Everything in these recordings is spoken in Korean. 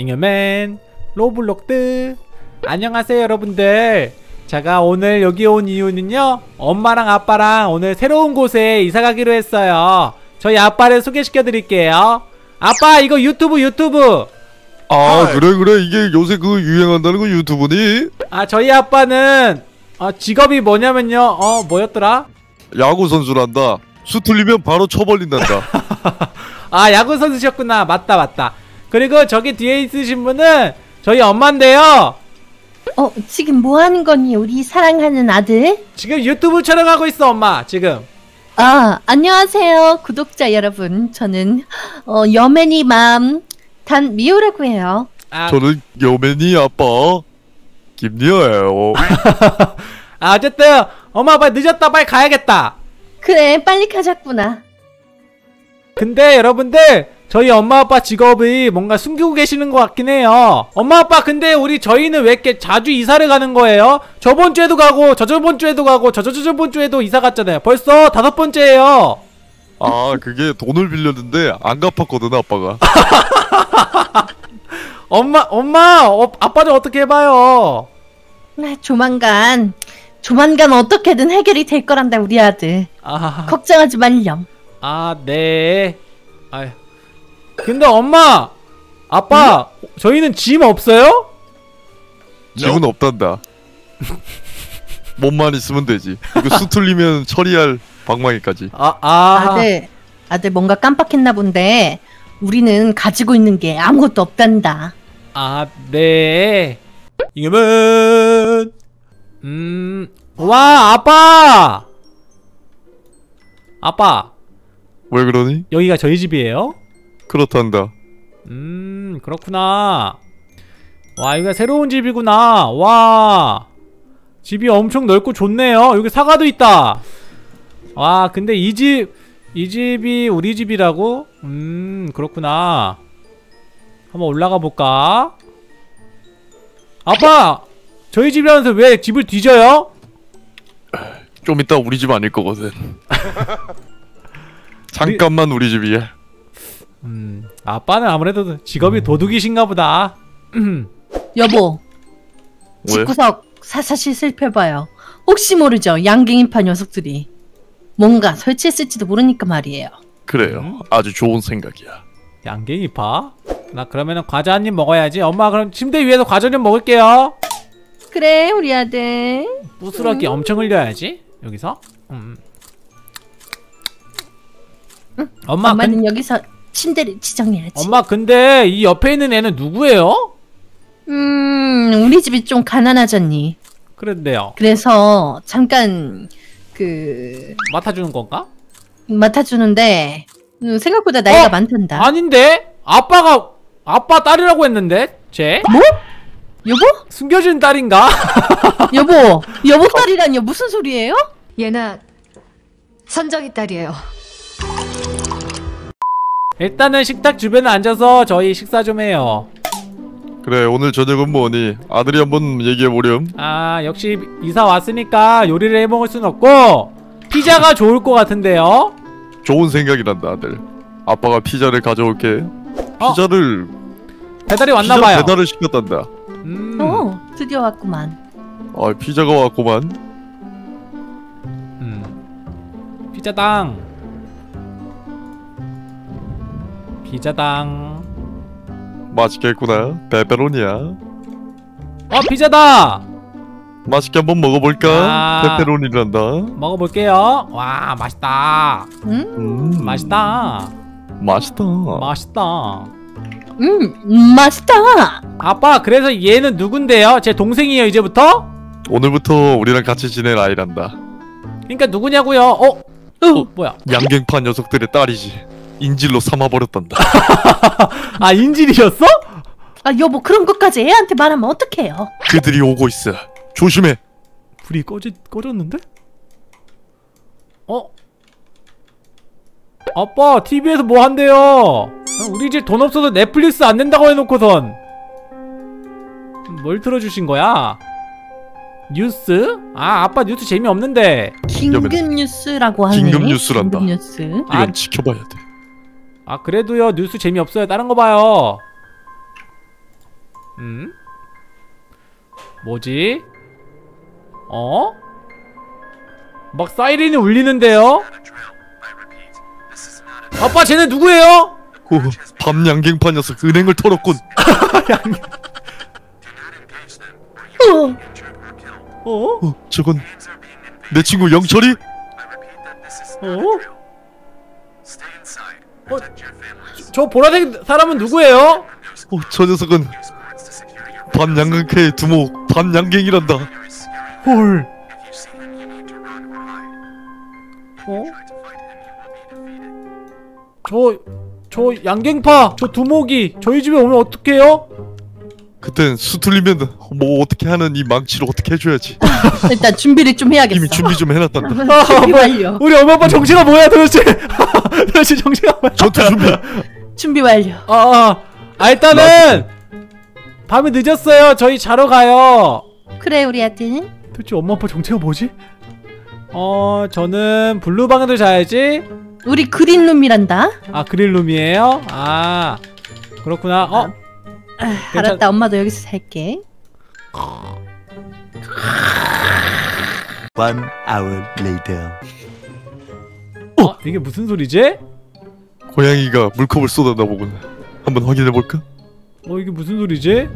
잉여맨 로블록스. 안녕하세요 여러분들. 제가 오늘 여기 온 이유는요 엄마랑 아빠랑 오늘 새로운 곳에 이사 가기로 했어요. 저희 아빠를 소개시켜 드릴게요. 아빠 이거 유튜브 유튜브. 아 그래 그래. 이게 요새 그 유행한다는 거 유튜브니? 아 저희 아빠는 어, 직업이 뭐냐면요 어 뭐였더라? 야구 선수란다. 수 틀리면 바로 쳐버린단다. 아 야구 선수셨구나. 맞다 맞다 그리고 저기 뒤에 있으신 분은 저희 엄마인데요 어, 지금 뭐 하는 거니, 우리 사랑하는 아들? 지금 유튜브 촬영하고 있어 엄마 지금 아, 안녕하세요, 구독자 여러분. 저는, 어, 여맨이 맘, 단 미호라고 해요. 아, 저는 여맨이 아빠 김리아예요 아 어쨌든 엄마 빨리 늦었다 빨리 가야겠다 그래, 빨리 가자꾸나. 근데 여러분들 저희 엄마 아빠 직업이 뭔가 숨기고 계시는 것 같긴 해요 엄마 아빠 근데 우리 저희는 왜 이렇게 자주 이사를 가는 거예요? 저번 주에도 가고 저저번 주에도 가고 저저저번 주에도 이사 갔잖아요 벌써 다섯 번째예요 아 그게 돈을 빌렸는데 안 갚았거든 아빠가 엄마 엄마 어, 아빠 좀 어떻게 해봐요 아, 조만간, 조만간 어떻게든 해결이 될 거란다, 우리 아들. 아, 걱정하지 말렴. 아 네. 아 근데 엄마 아빠 저희는 짐 없어요? 집은 없단다 몸만 있으면 되지 이거 수 틀리면 처리할 방망이까지 아, 아. 아들, 아들 뭔가 깜빡했나 본데, 우리는 가지고 있는 게 아무것도 없단다. 아, 네. 이거면 음. 와, 아빠. 아빠, 왜 그러니? 여기가 저희 집이에요? 그렇단다 음, 그렇구나. 와, 여기가 새로운 집이구나. 와. 집이 엄청 넓고 좋네요. 여기 사과도 있다. 와, 근데 이 집, 이 집이 우리 집이라고? 음, 그렇구나. 한번 올라가 볼까? 아빠! 저희 집이라면서 왜 집을 뒤져요? 좀 이따 우리 집 아닐 거거든 잠깐만 우리 집이야 음, 아빠는 아무래도 직업이 도둑이신가 보다. 여보, 왜? 집구석 사사시 살펴봐요. 혹시 모르죠, 양갱이파 녀석들이. 뭔가 설치했을지도 모르니까 말이에요. 그래요 아주 좋은 생각이야 양갱이파? 나 그러면은 과자 한 입 먹어야지. 엄마 그럼 침대 위에서 과자 좀 먹을게요. 그래, 우리 아들. 부스러기 엄청 흘려야지. 여기서. 음. 엄마 엄마 는 근, 여기서 침대를 지정해야지. 엄마 근데 이 옆에 있는 애는 누구예요? 음, 우리 집이 좀 가난하잖니. 그런데요. 그래서 잠깐 그 맡아주는 건가? 맡아주는데 음, 생각보다 나이가 어? 많단다. 아닌데? 아빠가 아빠 딸이라고 했는데? 쟤? 뭐? 여보? 숨겨진 딸인가? 여보, 여보 딸이란요 무슨 소리예요? 얘나 선정이 딸이에요. 일단은 식탁 주변에 앉아서 저희 식사 좀 해요. 그래 오늘 저녁은 뭐니? 아들이 한번 얘기해보렴 아 역시 이사 왔으니까 요리를 해먹을 순 없고 피자가 좋을 것 같은데요? 좋은 생각이란다 아들 아빠가 피자를 가져올게 어? 피자를 배달이 피자 왔나봐요 배달을 시켰단다 음. 어, 드디어 왔구만. 아 피자가 왔구만 음. 피자당 피자당. 맛있겠구나. 페페로니야. 어 피자다! 맛있게 한번 먹어볼까? 아. 페페로니란다. 먹어볼게요. 와 맛있다. 음, 음. 맛있다. 맛있다. 맛있다. 음, 맛있다. 아빠 그래서 얘는 누군데요? 제 동생이에요 이제부터? 오늘부터 우리랑 같이 지낼 아이란다. 그러니까 누구냐고요? 어? 어 뭐야? 양갱파 녀석들의 딸이지 인질로 삼아버렸단다 아 인질이었어? 아 여보 그런 것까지 애한테 말하면 어떡해요? 그들이 오고 있어 조심해 불이 꺼지, 꺼졌는데? 어? 아빠 TV에서 뭐 한대요 아, 우리 집 돈 없어서 넷플릭스 안 된다고 해놓고선 뭘 틀어주신 거야? 뉴스? 아 아빠 뉴스 재미없는데 긴급 뉴스라고 하네. 긴급 뉴스란다. 긴급 뉴스. 이건 아. 지켜봐야 돼 아 그래도요 뉴스 재미없어요 다른 거 봐요 음? 뭐지? 어? 막 사이렌이 울리는데요? 아빠 쟤네 누구예요? 오, 밤 양갱파 녀석 은행을 털었군. 어, 어? 어, 저건 내 친구 영철이? 어? 어? 저, 저 보라색 사람은 누구예요? 어, 저 녀석은 밤 양갱파의 두목 밤 양갱이란다. 헐. 어? 저, 저 양갱파, 저 두목이 저희 집에 오면 어떡해요? 그땐 수틀리면 뭐 어떻게 하는 이 망치를 어떻게 해줘야지. 일단 준비를 좀 해야겠어. 이미 준비 좀 해놨단다. 준비 완료. 우리 엄마 아빠 정체가 뭐야 도대체? 도대체 정체가 뭐야? 전투 준비. 준비 완료. 아, 아, 아 일단은 밤이 늦었어요. 저희 자러 가요. 그래 우리 아들. 도대체 엄마 아빠 정체가 뭐지? 어, 저는 블루방에도 자야지. 우리 그린룸이란다. 아 그릴룸이에요? 아 그렇구나. 어? 아, 알았다. 엄마도 여기서 살게. One hour later. 어? 이게 무슨 소리지? 고양이가 물컵을 쏟아나 보군. 한번 확인해 볼까? 어 이게 무슨 소리지?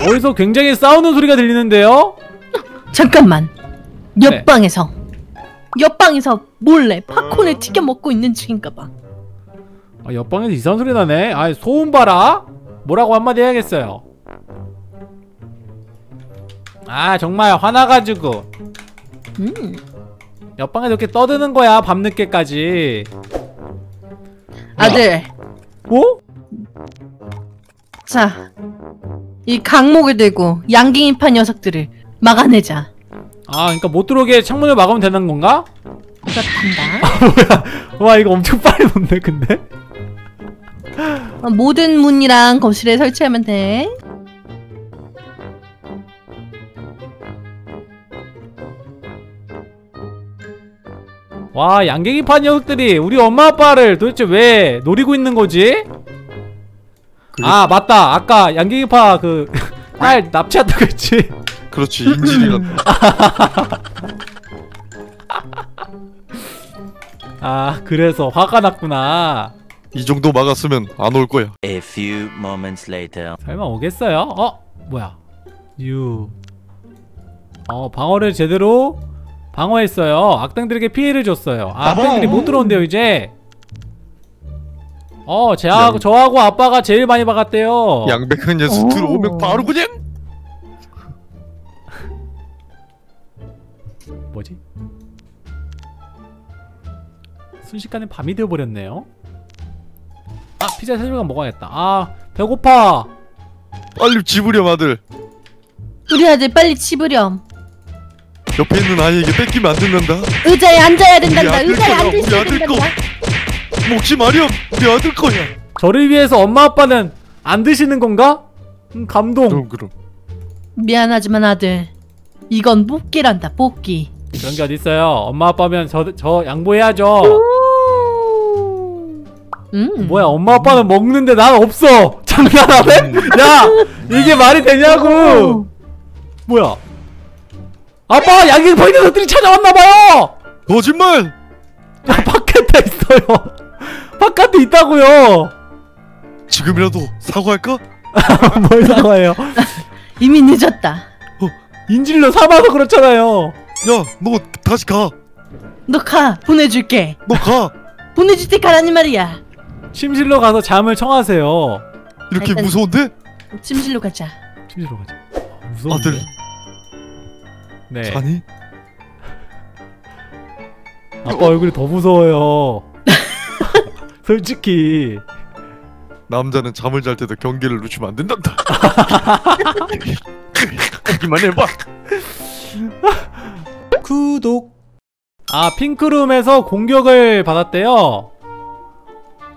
어디서 굉장히 싸우는 소리가 들리는데요? 잠깐만. 네. 옆방에서 옆방에서 몰래 팝콘을 튀겨 먹고 있는 중인가 봐. 아, 옆방에서 이상한 소리 나네. 아 소음 봐라. 뭐라고 한마디 해야겠어요. 아 정말 화나가지고 음. 옆방에서 이렇게 떠드는 거야 밤늦게까지. 아들, 어? 자, 이 강목을 들고 양갱이파 녀석들을 막아내자. 아 그러니까 못 들어오게 창문을 막으면 되는 건가? 그렇단다. 와 이거 엄청 빨리 놓네 근데. 어, 모든 문이랑 거실에 설치하면 돼. 와 양갱이파 녀석들이 우리 엄마 아빠를 도대체 왜 노리고 있는 거지? 아 맞다 아까 양갱이파 그 딸 납치한다고 했지 그렇지 인질이란다. 아 그래서 화가 났구나 이 정도 막았으면 안 올 거야. A few moments later. 설마 오겠어요? 어? 뭐야 유 어, 방어를 제대로 방어했어요 악당들에게 피해를 줬어요 아, 악당들이 못 들어온대요 이제 어 제하고 양- 저하고 아빠가 제일 많이 박았대요 양백한 녀석 오. 들어오면 바로 그냥 뭐지? 순식간에 밤이 되어버렸네요 아 피자 세 조각 먹어야겠다 아 배고파 빨리 집으렴 아들. 우리 아들 빨리 집으렴. 옆에 있는 아이에게 뺏기면 안 된단다. 의자에 앉아야 된단다. 우리 아들 의자에 거야, 앉을 우리 수 아들 거. 된단다. 먹지 마렴. 우리 아들 거야. 저를 위해서 엄마 아빠는 안 드시는 건가? 음, 감동 그럼 그럼. 미안하지만 아들, 이건 뽑기란다. 뽑기. 그런 게 어딨어요 엄마 아빠면 저, 저 양보해야죠 음. 뭐야 엄마 아빠는 먹는데 난 없어 장난하네? 야 이게 말이 되냐고 뭐야 아빠 양갱 보이는 녀석들이 찾아왔나봐요 거짓말. 야 바깥에 있어요 바깥에 있다고요 지금이라도 사과할까? 뭘 사과해요 이미 늦었다. 인질로 삼아서 그렇잖아요 야, 너 다시 가. 너 가. 보내줄게. 너 가. 보내줄 때 가라니 말이야. 침실로 가서 잠을 청하세요 이렇게 일단- 무서운데? 침실로 가자. 침실로 가자 어, 무서운데 아들 네 자니? 아빠 얼굴이 더 무서워요 솔직히 남자는 잠을 잘 때도 경계를 늦추면 안 된단다. 여기만 해봐. 구독 아 핑크룸에서 공격을 받았대요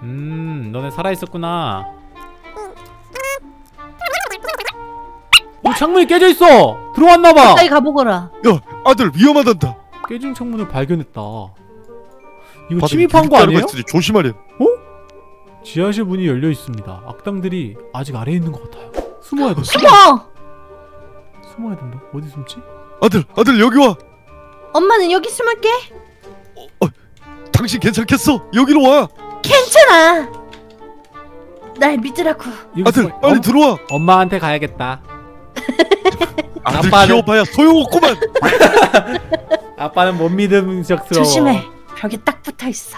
음 너네 살아있었구나 어, 창문이 깨져있어 들어왔나봐 가까이 가보거라. 야, 아들 위험하단다. 깨진 창문을 발견했다 이거 침입한 거 아니에요? 조심하렴. 지하실 문이 열려있습니다 악당들이 아직 아래에 있는 것 같아요 숨어야 돼. 숨어! 숨어야 된다. 어디 숨지? 아들 아들 여기 와 엄마는 여기 숨을게. 당신 괜찮겠어 여기로 와 괜찮아. 날 믿으라고. 아들 빨리 엄- 들어와 엄마한테 가야겠다. 아들 아빠는- 귀여봐야 소용없구만 아빠는 못 믿음직스러워. 조심해. 벽에 딱 붙어 있어.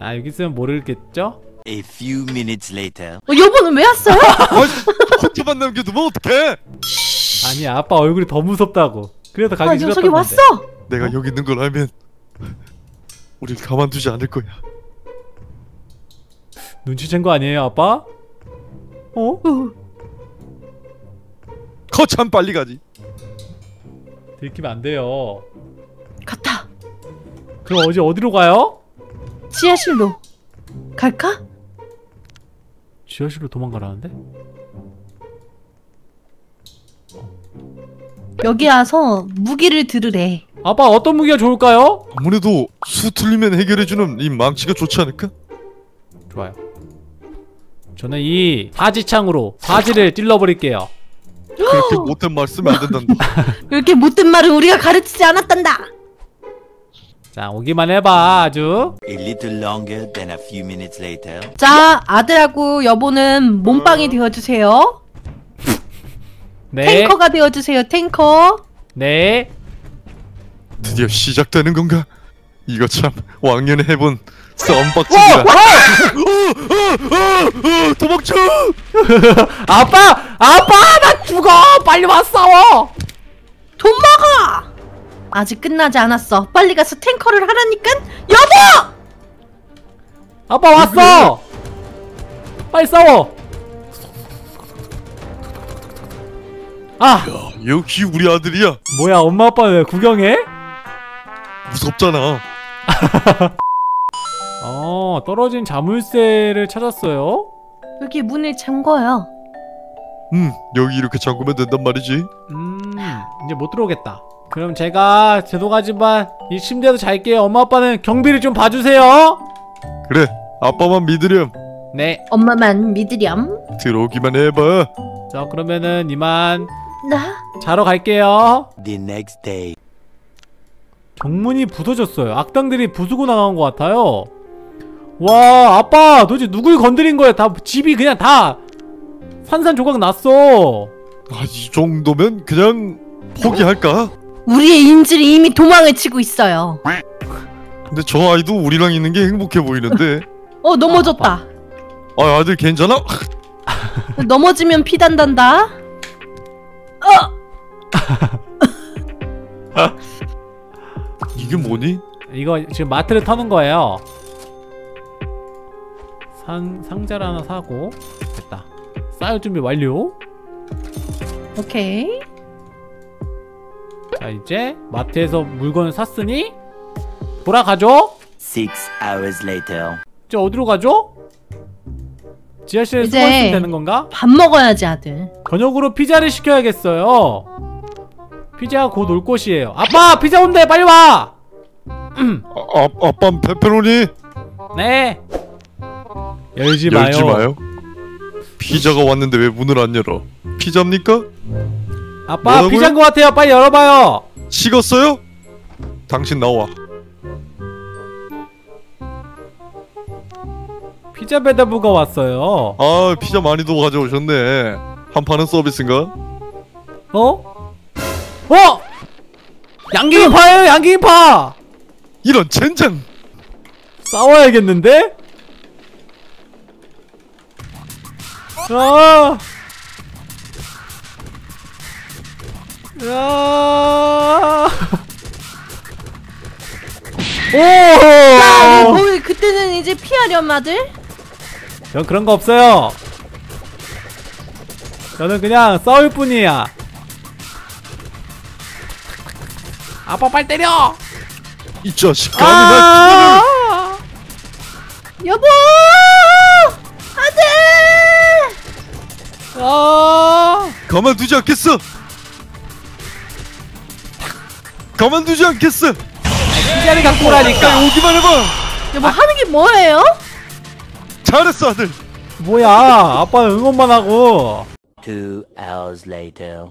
아 여기 있으면 모르겠죠? A few minutes later. 어, 여보는 왜 왔어요? 아이, 혼자만 남겨두면 어떡해 아니 아빠 얼굴이 더 무섭다고. 그래서 가기 아, 싫었던 녀석이 건데. 왔어. 내가 여기 있는 걸 알면 우릴 가만두지 않을 거야 눈치챈 거 아니에요 아빠? 어? 거참 빨리 가지 들키면 안 돼요. 갔다. 그럼 어제 어디로 가요? 지하실로. 갈까? 지하실로 도망가라는데? 여기 와서 무기를 들으래. 아빠 어떤 무기가 좋을까요? 아무래도 수 틀리면 해결해주는 이 망치가 좋지 않을까? 좋아요. 저는 이 사지창으로 사지를 찔러버릴게요. 그렇게 못된 말 쓰면 안 된단다 이렇게 못된 말은 우리가 가르치지 않았단다. 자 오기만 해봐 아주. A little longer than a few minutes later. 자, 아들하고 여보는 몸빵이 되어주세요. 네. 탱커가 되어주세요. 탱커. 네. 드디어 시작되는 건가? 이거 참 왕년에 해본 어, 어, 어, 어, 도망쳐! 아빠! 아빠! 나 죽어! 빨리 와 싸워! 돈 먹어. 아직 끝나지 않았어. 빨리 가서 탱커를 하라니까. 여보! 아빠 왔어! 빨리 싸워! 아! 역시 우리 아들이야 뭐야 엄마 아빠 왜 구경해? 무섭잖아 어 떨어진 자물쇠를 찾았어요? 여기 문을 잠궈요. 음 여기 이렇게 잠그면 된단 말이지. 음 이제 못 들어오겠다. 그럼 제가 죄송하지만 이 침대에서 잘게요. 엄마 아빠는 경비를 좀 봐주세요. 그래 아빠만 믿으렴. 네. 엄마만 믿으렴. 들어오기만 해봐. 자 그러면은 이만 나? 자러 갈게요. The next day. 정문이 부서졌어요. 악당들이 부수고 나간 것 같아요 와 아빠 도대체 누굴 건드린 거야 다 집이 그냥 다 산산조각 났어 아, 이 정도면 그냥 포기할까? 우리의 인질이 이미 도망을 치고 있어요. 근데 저 아이도 우리랑 있는 게 행복해 보이는데 어 넘어졌다. 아 아들 괜찮아? 넘어지면 피단단다. 어 이게 뭐니? 이거 지금 마트를 터는 거예요 상, 상자를 하나 사고 됐다 쌓을 준비 완료 오케이. 자 이제 마트에서 물건을 샀으니 돌아가죠 Six hours later. 이제 어디로 가죠? 지하실에 이제- 숨어 있으면 되는 건가? 밥 먹어야지 아들. 저녁으로 피자를 시켜야겠어요 피자가 곧올 것이에요 아빠 피자 온대 빨리 와! 아, 아 아빠 페페로니 네 열지 마요 열지 마요. 피자가 왔는데 왜 문을 안 열어? 피자입니까? 아빠 뭐라고요? 피자인 것 같아요 빨리 열어봐요 식었어요? 당신 나와. 피자 배달부가 왔어요 아 피자 많이도 가져오셨네. 한 판은 서비스인가? 어? 어? 양갱이파예요 양갱이파 이런 젠장! 싸워야겠는데? 아! 야! 아, 오! 뭐 그때는 이제 피하렴 아들. 전 그런 거 없어요. 저는 그냥 싸울 뿐이야. 아빠 빨리 때려! 이 자식 날 아! 여보! 아! 가만두지 않겠어! 가만두지 않겠어! 피자를 갖고 오라니까. 오기만 해봐! 여보 하는 게 뭐예요? 잘했어 아들! 뭐야? 아빠는 응원만 하고. Two hours later.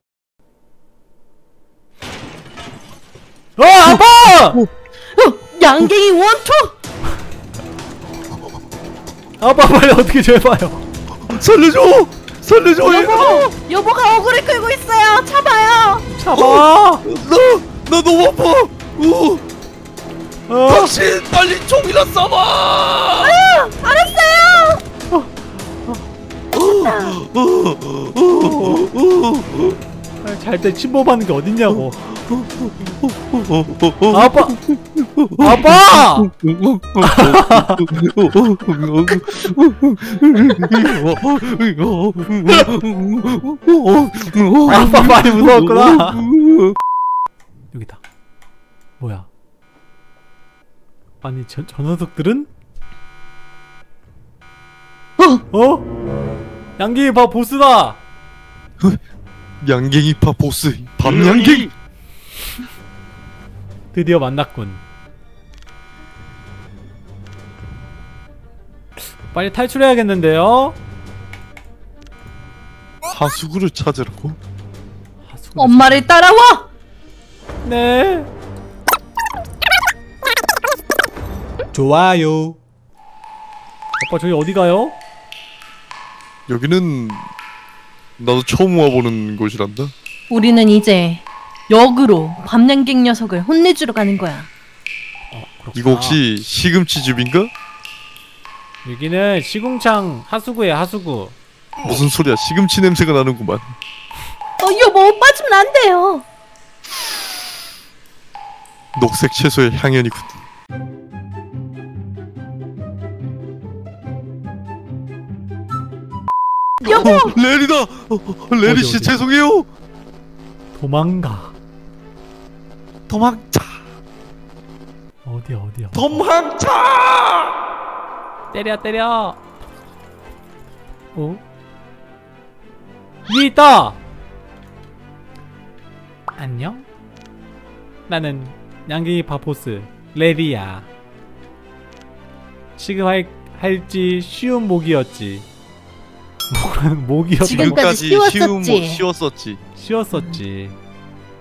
어 아파! 어, 양갱이 원투! 아빠 빨리 어떻게 좀 해봐요. 살려줘! 살려줘! 여보! 여보가 어그를 끌고 있어요! 잡아요! 잡아. 나! 나 너무 아파! 우! 어. 당신 빨리 총이나 쏴봐! 알았어요! 잘때 침범하는 게 어딨냐고. 아빠. 아빠. 아빠 많이 무서웠구나. 여기다. 뭐야? 아니 저, 저 녀석들은? 어? 양갱이 봐 보스다. 양갱이 파 보스 밤양갱! 드디어 만났군. 빨리 탈출해야겠는데요? 하수구를 찾으라고? 하수구 엄마를 따라와! 네. 좋아요. 아빠 저기 어디 가요? 여기는 나도 처음 와보는 곳이란다 우리는 이제 역으로 밤양갱 녀석을 혼내주러 가는 거야. 이거 혹시 시금치 줍인가? 여기는 시궁창 하수구에 하수구. 무슨 소리야 시금치 냄새가 나는구만 어, 여보, 빠지면 안 돼요! 녹색 채소의 향연이군 여보! 어, 레리다! 어, 어, 레리 어디, 씨 어디? 죄송해요 도망가. 도망차 어디야 어디야. 도망차 때려 때려. 어? 위에 있다. 안녕. 나는 양갱이 바포스 레디야. 취급할 할지 쉬운 목이었지. 목 목이었다. 지금까지 지금까지 쉬운 쉬웠었지. 뭐 쉬웠었지 쉬었었지.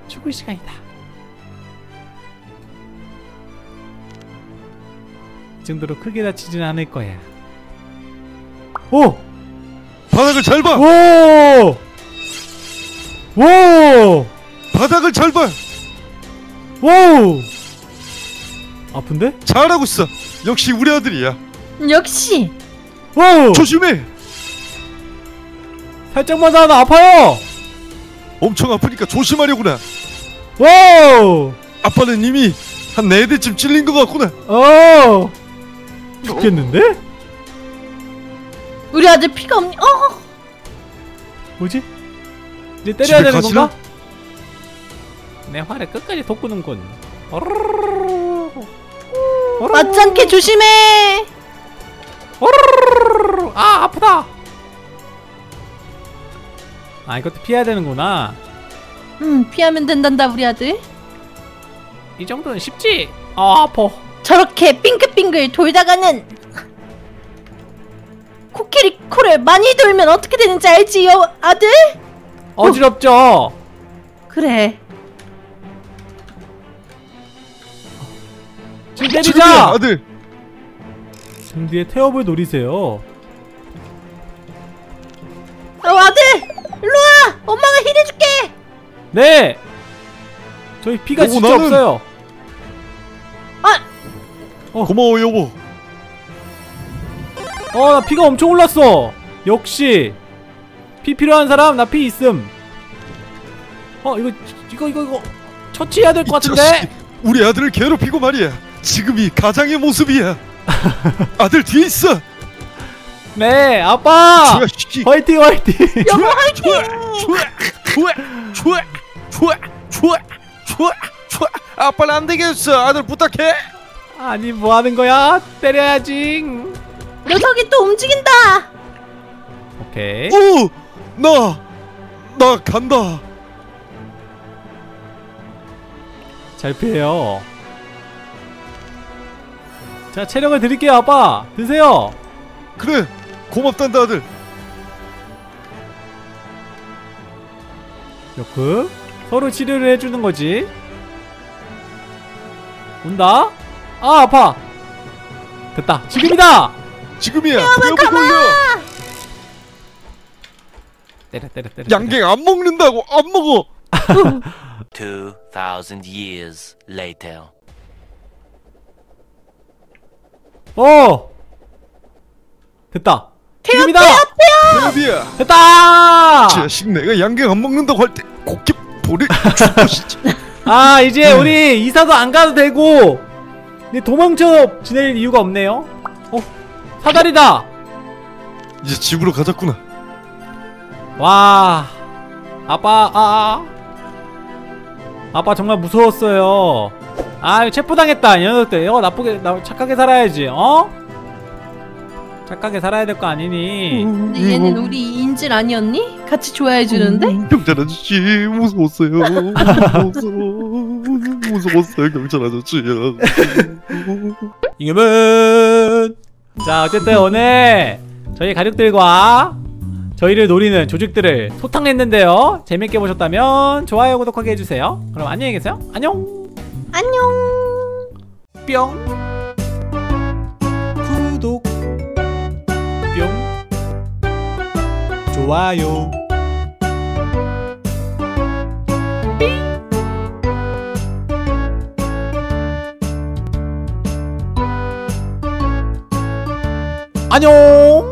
죽을 시간이다. 이 정도로 크게 다치진 않을 거야. 오! 바닥을 잘 봐 오! 오! 바닥을 잘 봐 오! 아픈데? 잘하고 있어 역시 우리 아들이야 역시! 오! 조심해 살짝만 더 하면 아파요! 엄청 아프니까 조심하려구나 오! 아빠는 이미 한 네 대쯤 찔린 것 같구나 어! 죽겠는데? 우리 아들 피가 없니? 어! 뭐지? 이제 때려야 되는 가시나? 건가? 내 활을 끝까지 돋구는군. 어르르르르. 맞짱게 조심해! 어르르르르. 아 아프다. 아 이것도 피해야 되는구나. 음, 피하면 된단다, 우리 아들. 이 정도는 쉽지. 아 아파. 저렇게 빙글빙글 돌다가는 코끼리 코를 많이 돌면 어떻게 되는지 알지, 요 아들? 어지럽죠. 그래. 지금 지금이야 때리자. 아들 등 뒤에 태엽을 노리세요. 어, 아들! 일로 와! 엄마가 힐해줄게! 네. 저희 피가 진짜 나는- 없어요. 고마워 여보 어, 나 피가 엄청 올랐어. 역시 피 필요한 사람 나 피 있음. 어, 이거 이거 이거 이거 처치해야 될이것 같은데. 우리 아들을 괴롭히고 말이야 지금이 가장의 모습이야 아들 뒤에 있어 네, 아빠. 화이팅, 화이팅. 여보 화이팅! 아빠는 안 되겠어 아들 부탁해 아니 뭐 하는 거야? 때려야지. 녀석이 또 움직인다! 오케이. 오나나 나 간다 잘 피해요. 자, 체력을 드릴게요, 아빠. 드세요. 그래 고맙단다 아들 이렇게 서로 치료를 해주는 거지 온다 아 아파 됐다 지금이다 지금이야. 내가 걸려. 때려 때려 때려 양갱 안 먹는다고 안 먹어. 2,000 years later. 어 됐다 지금이다 데비야. 됐다 자식 내가 양갱 안 먹는다고 할 때 곱게 볼을. 아 이제 우리 이사도 안 가도 되고 이제 도망쳐 지낼 이유가 없네요 어 사다리다 이제 집으로 가자꾸나. 와 아빠 아, 아 아빠 정말 무서웠어요 아 체포당했다 이 녀석들 이거 나쁘게 나 착하게 살아야지 어? 착하게 살아야 될 거 아니니 근데 얘는 우리 인질 아니었니? 같이 좋아해 주는데? 경찰 아저씨 무서웠어요. 무서웠어. 무서웠어요 경찰 아저씨요. 이금은. 자 어쨌든 오늘 저희 가족들과 저희를 노리는 조직들을 소탕했는데요. 재밌게 보셨다면 좋아요 구독하게 해주세요. 그럼 안녕히 계세요. 안녕. 안녕. 뿅. 구독. 뿅. 좋아요 안녕